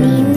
means